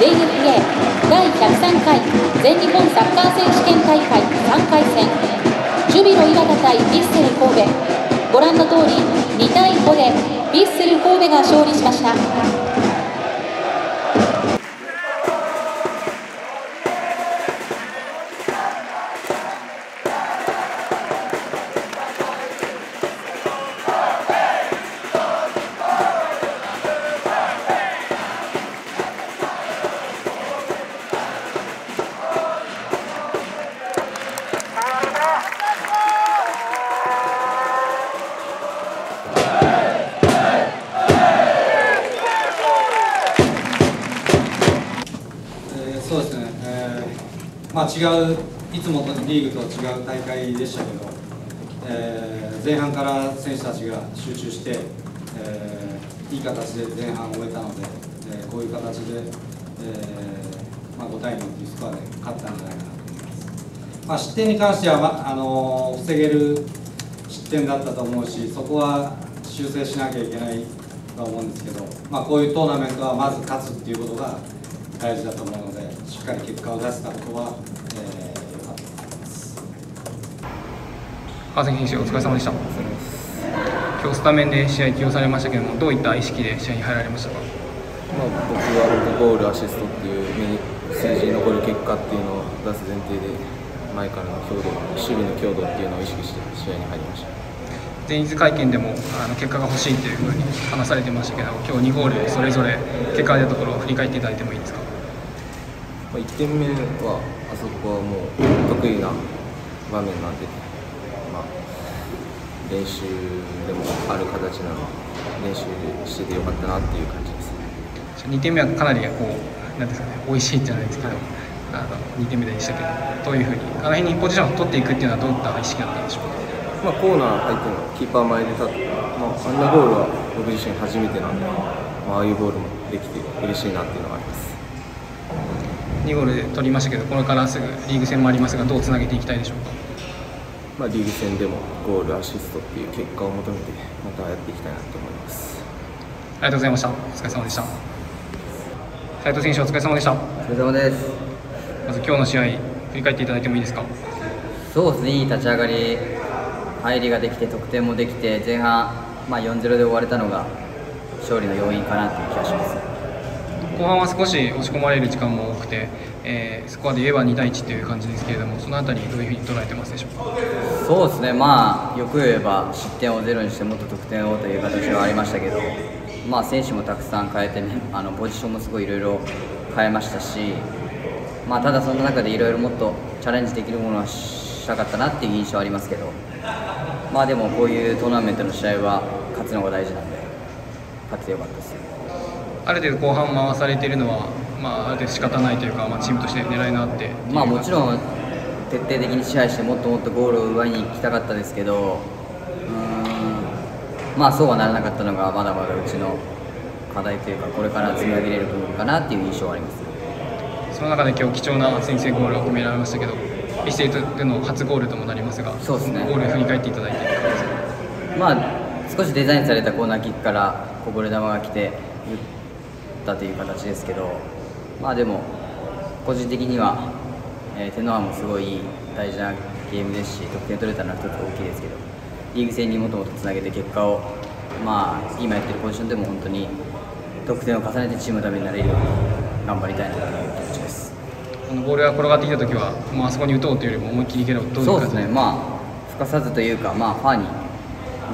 JFA 第103回全日本サッカー選手権大会3回戦ジュビロ磐田対ヴィッセル神戸ご覧の通り2対5でヴィッセル神戸が勝利しました。まあ、違う、いつもとリーグと違う大会でしたけど、えー前半から選手たちが集中して、えーいい形で前半を終えたので、えーこういう形で、えまあ、5対2というスコアで勝ったんじゃないかなと思います。まあ、失点に関しては、まあの防げる失点だったと思うし、そこは修正しなきゃいけないと思うんですけど、まあ、こういうトーナメントはまず勝つっていうことが大事だと思うので、しっかり結果を出せたことは、えー、良かったと思います。川崎選手お疲れ様でした。今日スタメンで試合起用されましたけどもどういった意識で試合に入られましたか？まあ、僕はゴール、アシストっていう数字に残る結果っていうのを出す前提で前からの強度守備の強度っていうのを意識して試合に入りました。前日会見でもあの結果が欲しいというふうに話されてましたけど今日2ゴールそれぞれ結果が出たところを振り返っていただいてもいいですか？まあ、1点目はあそこはもう得意な場面なんで、まあ、練習でもある形なので練習しててよかったなっていう感じです。2点目はかなりこうなんですかね美味しいじゃないですけどあの2点目でしたけどどういうふうにあの辺にポジションを取っていくっていうのはどういった意識だったんでしょうか？まあ、コーナー相手のキーパー前で立って、まあ、あんなゴールは僕自身初めてなんで、まあ、ああいうゴールもできて嬉しいなっていうのがあります2ゴールで取りましたけどこれからすぐリーグ戦もありますがどうつなげていきたいでしょうか？まあ、リーグ戦でもゴール、アシストっていう結果を求めてまたやっていきたいなと思います。ありがとうございましたお疲れ様でした斉藤選手お疲れ様でしたお疲れ様です。まず今日の試合振り返っていただいてもいいですか？そうですね、いい立ち上がり、入りができて、得点もできて、前半、まあ、4-0で終われたのが勝利の要因かなという気がします。後半は少し押し込まれる時間も多くて、えースコアで言えば2対1という感じですけれどもそのあたりどういうふうに捉えてますでしょうか？そうですね、まあ、よく言えば失点をゼロにしてもっと得点をという形はありましたけど、まあ、選手もたくさん変えて、ね、あのポジションもすごいいろいろ変えましたし、まあ、ただその中でいろいろもっとチャレンジできるものはしたかったなっていう印象はありますけど、まあ、でもこういうトーナメントの試合は勝つのが大事なんで、勝ってよかったですね。ある程度後半回されているのは、まあ、ある程度仕方ないというか、まあ、チームとして狙いのあってまあもちんろん徹底的に支配してもっともっとゴールを奪いに行きたかったですけどうーんまあそうはならなかったのがまだまだうちの課題というかこれから積み上げれる部分かなっていう印象はあります。その中で今日貴重な先制ゴールを決められましたけどヴィッセルでの初ゴールともなりますがそうですね。ゴール振り返っていただいてまあ少しデザインされたコーナーキックからこぼれ球が来て打ったという形ですけどまあでも個人的には、えー、テノアもすごい大事なゲームですし得点取れたのは一つ大きいですけどリーグ戦にもともとつなげて結果をまあ今やってるポジションでも本当に得点を重ねてチームのためになれるように頑張りたいなという気持ちです。このボールが転がってきた時は、もうあそこに打とうというよりも思いっきりいけろどうそうですねまあすかさずというかまあファーに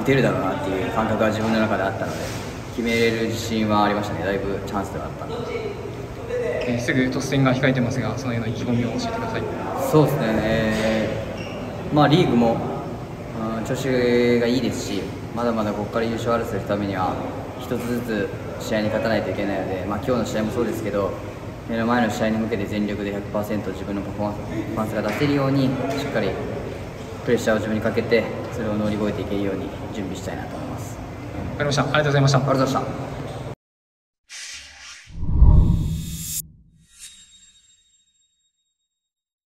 打てるだろうなっていう感覚が自分の中であったので決めれる自信はありましたね。だいぶチャンスではあったので。えーすぐ突戦が控えてますがその辺の意気込みを教えてください。そうですね、えーまあリーグも、うん調子がいいですしまだまだここから優勝争いするためには一つずつ試合に勝たないといけないので、まあ、今日の試合もそうですけど目の前の試合に向けて全力で100%自分のパフォーマンスパフォーマンスが出せるようにしっかりプレッシャーを自分にかけてそれを乗り越えていけるように準備したいなと。思います。わかりました。ありがとうございました。ありがとうございました。